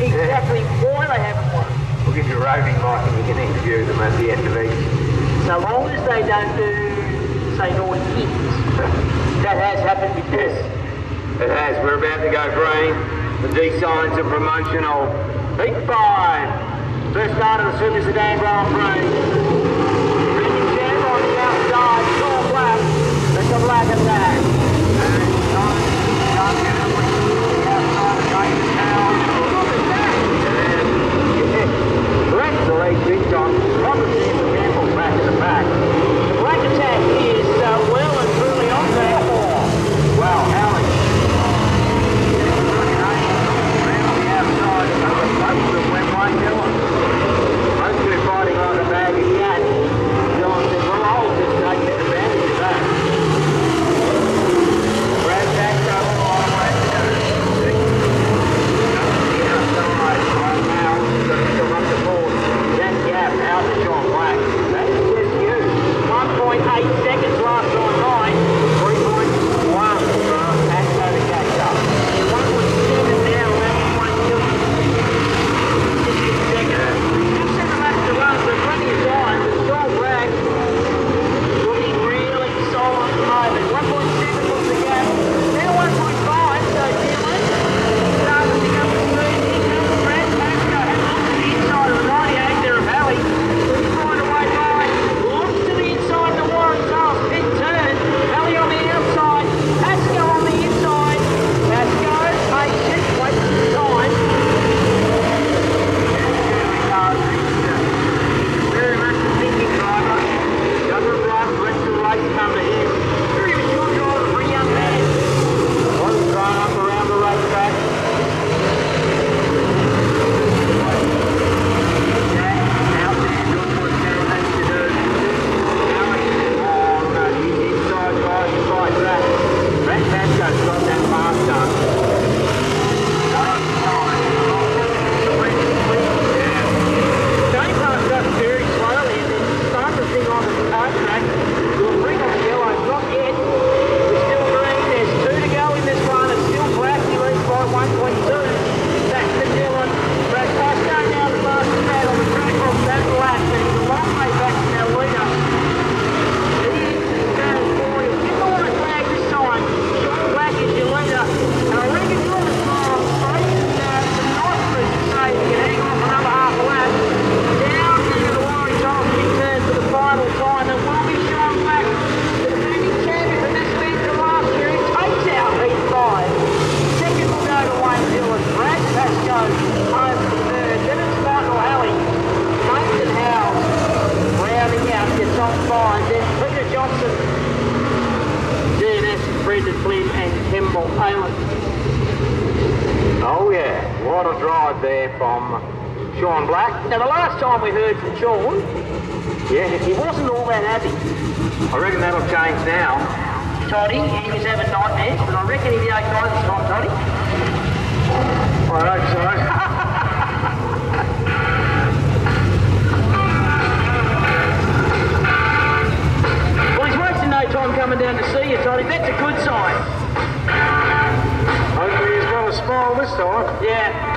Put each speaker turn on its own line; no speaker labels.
exactly one I haven't won.
We'll give you a roving mic and you can interview them at the end of each.
So long as they don't do, say, naughty things. that has happened before. Yes,
it has. We're about to go green. The D signs of promotional. Big five. First start of the Super Sedan Grand Prix.
time. And Kemble Island.
Oh yeah, what a drive there from Sean Black.
Now the last time we heard from Sean, yeah, he wasn't all that happy.
I reckon that'll change now.
Toddy, he was having nightmares, but I reckon he'll be okay this time, Toddy.
I hope so.
coming down to see you, Tony. That's a good sign.
Hopefully he's got a smile this time.
Yeah.